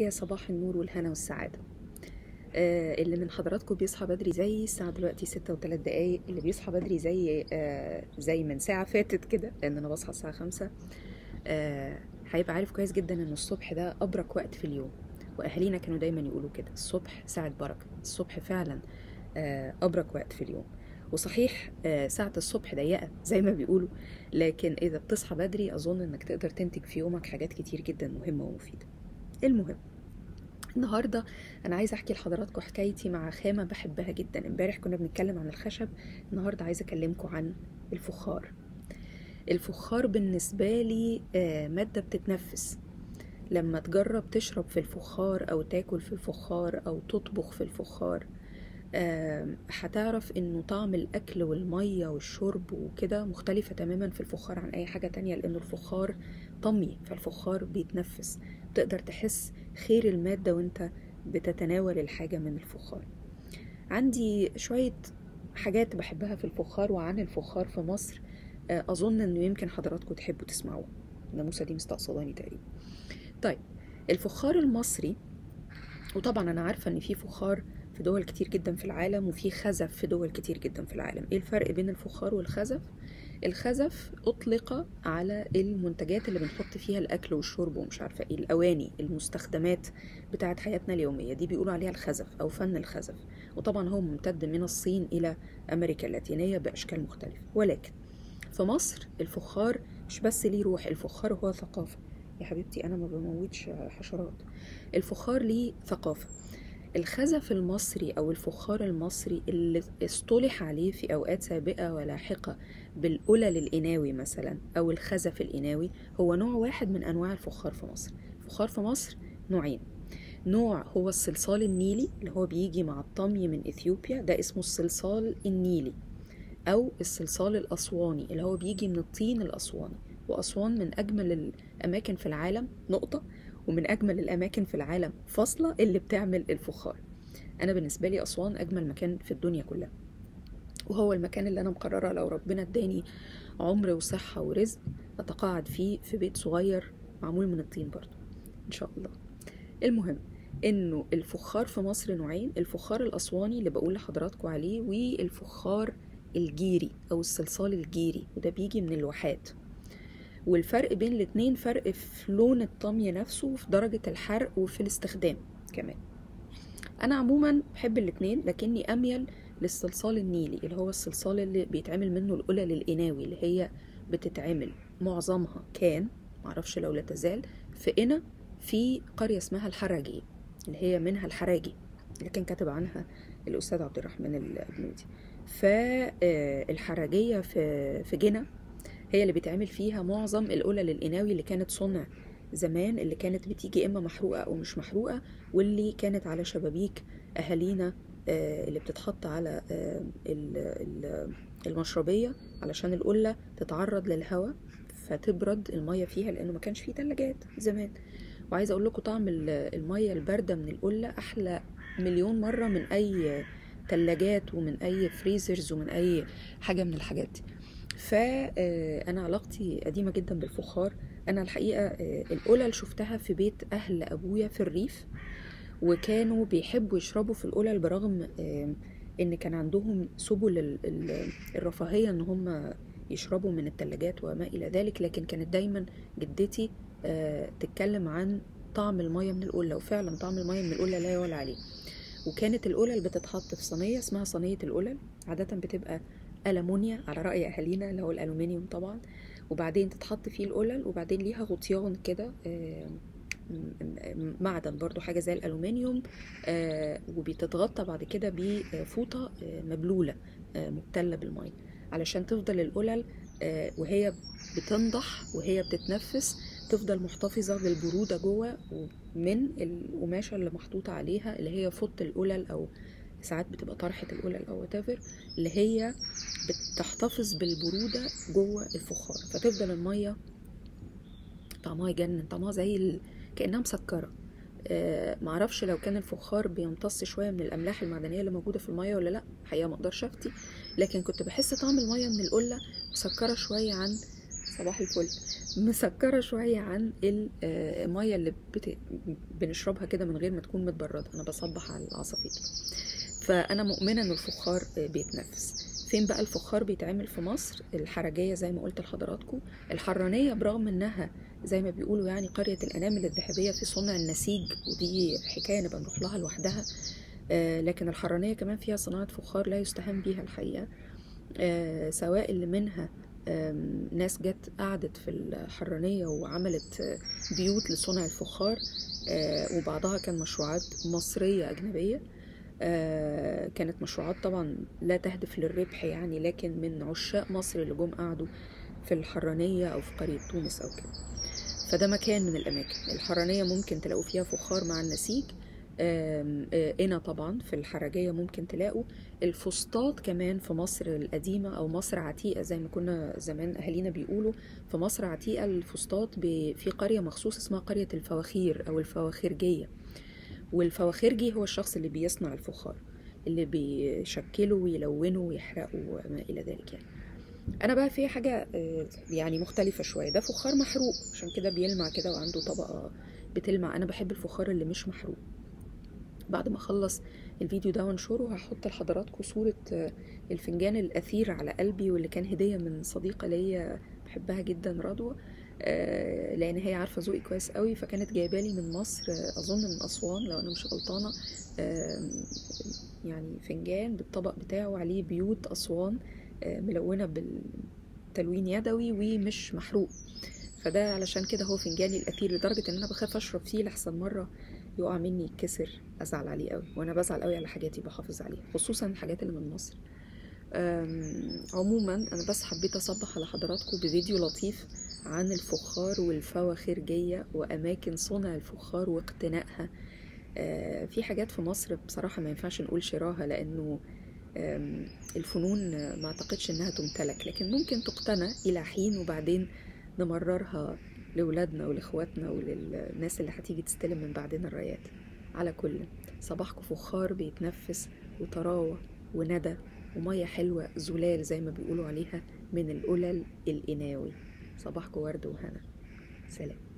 يا صباح النور والهنا والسعادة. آه اللي من حضراتكم بيصحى بدري زي الساعة دلوقتي ستة وثلاث دقايق اللي بيصحى بدري زي آه زي من ساعة فاتت كده لأن أنا بصحى الساعة خمسة. آه هيبقى عارف كويس جدا إن الصبح ده أبرك وقت في اليوم وأهالينا كانوا دايما يقولوا كده الصبح ساعة بركة الصبح فعلا آه أبرك وقت في اليوم. وصحيح آه، ساعة الصبح ضيقة زي ما بيقولوا لكن إذا بتصحى بدري أظن إنك تقدر تنتج في يومك حاجات كتير جدا مهمة ومفيدة. المهم النهاردة أنا عايزة أحكي لحضراتكم حكايتي مع خامة بحبها جدا. امبارح كنا بنتكلم عن الخشب النهاردة عايزة أكلمكم عن الفخار. الفخار بالنسبة لي آه، مادة بتتنفس. لما تجرب تشرب في الفخار أو تاكل في الفخار أو تطبخ في الفخار هتعرف إنه طعم الأكل والمية والشرب وكده مختلفة تماما في الفخار عن أي حاجة تانية لأنه الفخار طمي فالفخار بيتنفس. تقدر تحس خير المادة وأنت بتتناول الحاجة من الفخار. عندي شوية حاجات بحبها في الفخار وعن الفخار في مصر. آه، أظن إنه يمكن حضراتكم تحبوا تسمعوها الناموسه دي مستقصداني تقريبا. طيب الفخار المصري وطبعا أنا عارفة إن في فخار في دول كتير جدا في العالم وفي خزف في دول كتير جدا في العالم. إيه الفرق بين الفخار والخزف؟ الخزف أطلق على المنتجات اللي بنحط فيها الأكل والشرب ومش عارفة إيه الأواني المستخدمات بتاعت حياتنا اليومية. دي بيقولوا عليها الخزف أو فن الخزف. وطبعا هو ممتد من الصين إلى أمريكا اللاتينية بأشكال مختلفة. ولكن في مصر الفخار مش بس ليه روح الفخار هو ثقافة. يا حبيبتي أنا ما بموتش حشرات. الفخار ليه ثقافة. الخزف المصري أو الفخار المصري اللي اصطلح عليه في أوقات سابقة ولاحقة بالقلل الإناوي مثلا أو الخزف الإناوي هو نوع واحد من أنواع الفخار في مصر. الفخار في مصر نوعين. نوع هو الصلصال النيلي اللي هو بيجي مع الطمي من إثيوبيا ده اسمه الصلصال النيلي. أو الصلصال الأسواني اللي هو بيجي من الطين الأسواني. وأسوان من أجمل الأماكن في العالم. نقطة. ومن أجمل الأماكن في العالم فاصلة اللي بتعمل الفخار. أنا بالنسبة لي أسوان أجمل مكان في الدنيا كلها. وهو المكان اللي أنا مقررة لو ربنا اداني عمر وصحة ورزق أتقاعد فيه في بيت صغير معمول من الطين برضه إن شاء الله. المهم إنه الفخار في مصر نوعين الفخار الأسواني اللي بقول لحضراتكم عليه والفخار الجيري أو الصلصال الجيري وده بيجي من الواحات. والفرق بين الاتنين فرق في لون الطمي نفسه وفي درجة الحرق وفي الاستخدام كمان. أنا عموما بحب الاتنين لكني أميل للصلصال النيلي اللي هو الصلصال اللي بيتعمل منه القلل الإناوي اللي هي بتتعمل معظمها كان معرفش لو لا تزال في قنا في قرية اسمها الحراجي اللي هي منها الحراجي اللي كان كاتب عنها الأستاذ عبد الرحمن البنودي فالحراجية في في جنة هي اللي بيتعمل فيها معظم القلل القناوي اللي كانت صنع زمان اللي كانت بتيجي إما محروقة أو مش محروقة واللي كانت على شبابيك أهالينا آه، اللي بتتحط على آه، ال- ال- المشربية علشان القلة تتعرض للهواء فتبرد المية فيها لأنه ما كانش فيه تلاجات زمان. وعايزة أقول لكم طعم ال- المية الباردة من القلة أحلى مليون مرة من أي تلاجات ومن أي فريزرز ومن أي حاجة من الحاجات دي. فأنا علاقتي قديمة جدا بالفخار. أنا الحقيقة آه، القلل شفتها في بيت أهل أبويا في الريف وكانوا بيحبوا يشربوا في القلل برغم آه، إن كان عندهم سبل ال- ال- الرفاهية إن هم يشربوا من التلاجات وما إلى ذلك. لكن كانت دايما جدتي آه، تتكلم عن طعم المية من القلة وفعلا طعم المية من القلة لا يعلى عليه. وكانت القلل بتتحط في صينية اسمها صينية القلل عادة بتبقى ألمونيا على رأي أهالينا اللي هو الألومنيوم طبعا وبعدين تتحط فيه القلل وبعدين ليها غطيان كده آه، معدن برضو حاجة زي الألومنيوم آه، وبتتغطى بعد كده بفوطة آه، مبلولة مبتلة بالمية. علشان تفضل القلل وهي بتنضح وهي بتتنفس تفضل محتفظة بالبرودة جوه من القماشة اللي محطوطة عليها اللي هي فوط القلل أو ساعات بتبقى طرحة القلل أو whatever اللي هي بتحتفظ بالبرودة جوه الفخار. فتفضل المية طعمها يجنن طعمها زي ال... كأنها مسكرة. آه معرفش لو كان الفخار بيمتص شوية من الأملاح المعدنية اللي موجودة في المية ولا لأ حقيقة مقدرش أفتي. لكن كنت بحس طعم المية من القلة مسكرة شوية عن صباح الفل. مسكرة شوية عن آه، المية اللي بت... بنشربها كده من غير ما تكون متبردة. أنا بصبح على العصافير. فأنا مؤمنة إن الفخار بيتنفس. فين بقى الفخار بيتعمل في مصر؟ الحرجية زي ما قلت لحضراتكم. الحرانية برغم إنها زي ما بيقولوا يعني قرية الأنامل الذهبية في صنع النسيج ودي حكاية نبقى نروح لها لوحدها. آه، لكن الحرانية كمان فيها صناعة فخار لا يستهان بيها الحقيقة. آه، سواء اللي منها ناس جت قعدت في الحرانية وعملت آه، بيوت لصنع الفخار وبعضها كان مشروعات مصرية أجنبية. كانت مشروعات طبعا لا تهدف للربح يعني لكن من عشاق مصر اللي جم قعدوا في الحرانية أو في قرية تونس أو كده. فده مكان من الأماكن. الحرانية ممكن تلاقوا فيها فخار مع النسيج. آم، آه، هنا طبعا في الحرجية ممكن تلاقوا. الفسطاط كمان في مصر القديمة أو مصر عتيقة زي ما كنا زمان أهالينا بيقولوا. في مصر عتيقة الفسطاط في قرية مخصوص اسمها قرية الفواخير أو الفواخرجية. والفواخرجي هو الشخص اللي بيصنع الفخار اللي بيشكله ويلونه ويحرقه وما إلى ذلك يعني. أنا بقى في حاجة آه، يعني مختلفة شوية. ده فخار محروق عشان كده بيلمع كده وعنده طبقة بتلمع. أنا بحب الفخار اللي مش محروق. بعد ما أخلص الفيديو ده وانشره هحط لحضراتكم صوره آه، الفنجان الأثير على قلبي واللي كان هدية من صديقة ليا بحبها جدا رضوى. لأن هي عارفة ذوقي كويس قوي فكانت جايبالي من مصر آه، أظن من أسوان لو أنا مش غلطانة يعني فنجان بالطبق بتاعه عليه بيوت أسوان آه، ملونة بالتلوين يدوي ومش محروق. فده علشان كده هو فنجاني الأثير لدرجة إن أنا بخاف أشرب فيه لحسن مرة يقع مني يتكسر أزعل عليه قوي وأنا بزعل قوي على حاجاتي بحافظ عليها خصوصا الحاجات اللي من مصر. عموما أنا بس حبيت أصبح على حضراتكم بفيديو لطيف عن الفخار والفواخرجية وأماكن صنع الفخار واقتنائها. آه، في حاجات في مصر بصراحة ما ينفعش نقول شراها لأنه آم، الفنون ما أعتقدش إنها تمتلك لكن ممكن تقتنى إلى حين وبعدين نمررها لولادنا ولإخواتنا وللناس اللي هتيجي تستلم من بعدنا الرايات. على كل صباحكم فخار بيتنفس وطراوة وندى. ومية حلوة زلال زي ما بيقولوا عليها من القلل القناوي صباحكم ورد وهنا. سلام.